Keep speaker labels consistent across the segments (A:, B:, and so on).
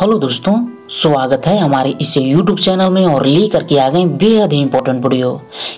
A: Hello दोस्तों, स्वागत है हमारे इस यूट्यूब चैनल में और लेकर के आ गए बेहद ही इम्पोर्टेंट वीडियो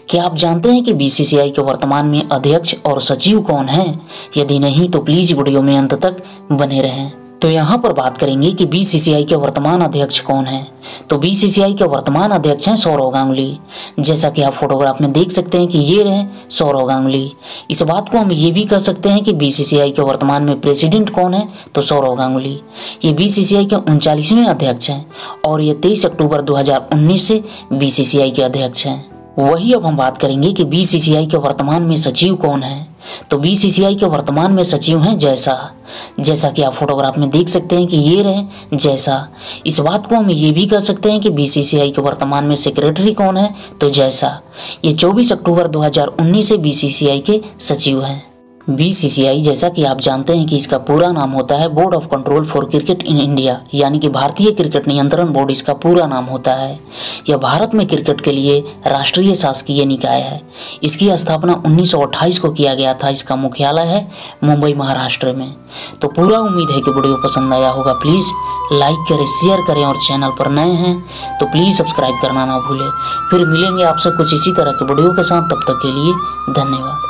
A: क्या आप जानते हैं कि बीसीसीआई के वर्तमान में अध्यक्ष और सचिव कौन हैं? यदि नहीं तो प्लीज़ वीडियो में अंत तक बने रहें। तो यहाँ पर बात करेंगे कि बीसीसीआई के वर्तमान अध्यक्ष कौन है। तो बीसीसीआई के वर्तमान अध्यक्ष हैं सौरव गांगुली। जैसा कि आप फोटोग्राफ में देख सकते हैं कि ये रहे सौरव गांगुली। इस बात को हम ये भी कह सकते हैं कि बीसीसीआई के वर्तमान में प्रेसिडेंट कौन है तो सौरव गांगुली। ये बीसीसीआई के उनचालीसवें अध्यक्ष हैं और ये तेईस अक्टूबर दो हज़ार उन्नीस से बीसीसीआई के अध्यक्ष हैं। वही अब हम बात करेंगे कि बीसीसीआई के वर्तमान में सचिव कौन है। तो बीसीसीआई के वर्तमान में सचिव हैं जैसा। जैसा कि आप फोटोग्राफ में देख सकते हैं कि ये रहे जैसा। इस बात को हम ये भी कह सकते हैं कि बीसीसीआई के वर्तमान में सेक्रेटरी कौन है? तो जैसा। ये 24 अक्टूबर 2019 से बीसीसीआई के सचिव हैं। बीसीसीआई जैसा कि आप जानते हैं कि इसका पूरा नाम होता है board of control for cricket in India यानी कि भारतीय क्रिकेट नियंत्रण बोर्ड इसका पूरा नाम होता है। यह भारत में क्रिकेट के लिए राष्ट्रीय शासकीय निकाय है। इसकी स्थापना 1928 को किया गया था, इसका मुख्यालय है मुंबई, महाराष्ट्र में। तो पूरा उम्मीद है कि वीडियो पसंद आया होगा। प्लीज़ लाइक करें शेयर करें और चैनल पर नए हैं तो प्लीज़ सब्सक्राइब करना ना भूलें। फिर मिलेंगे आपसे कुछ इसी तरह के वीडियो के साथ, तब तक के लिए धन्यवाद।